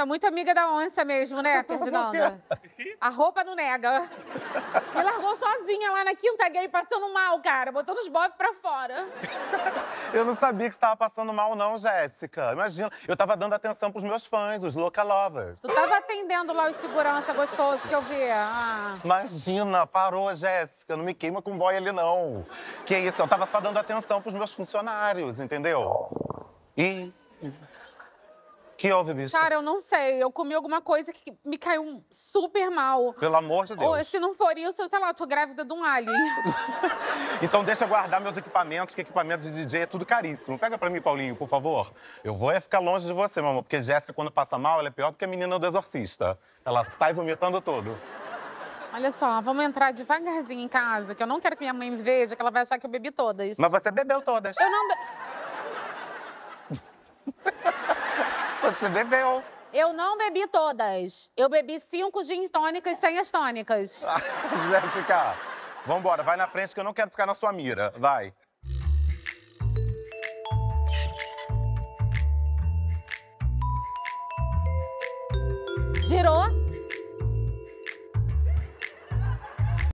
Tá muito amiga da onça mesmo, né, Ferdinanda? A roupa não nega. Me largou sozinha lá na quinta gay, passando mal, cara. Botando os bofs pra fora. Eu não sabia que você tava passando mal, não, Jéssica. Imagina, eu tava dando atenção pros meus fãs, os Loca Lovers. Tu tava atendendo lá os segurança gostoso que eu vi. Ah. Imagina, parou, Jéssica. Não me queima com boy ali, não. Que isso, eu tava só dando atenção pros meus funcionários, entendeu? E. Que houve, bicho? Cara, eu não sei. Eu comi alguma coisa que me caiu super mal. Pelo amor de Deus. Ou se não for isso, eu, sei lá, eu tô grávida de um alien. Então deixa eu guardar meus equipamentos, que equipamento de DJ é tudo caríssimo. Pega pra mim, Paulinho, por favor. Eu vou é ficar longe de você, amor, porque Jéssica, quando passa mal, ela é pior do que a menina do exorcista. Ela sai vomitando tudo. Olha só, vamos entrar devagarzinho em casa, que eu não quero que minha mãe me veja, que ela vai achar que eu bebi todas. Mas você bebeu todas. Eu não... Be... Você bebeu. Eu não bebi todas. Eu bebi cinco gin tônicas sem as tônicas. Jéssica, vambora, vai na frente que eu não quero ficar na sua mira. Vai. Girou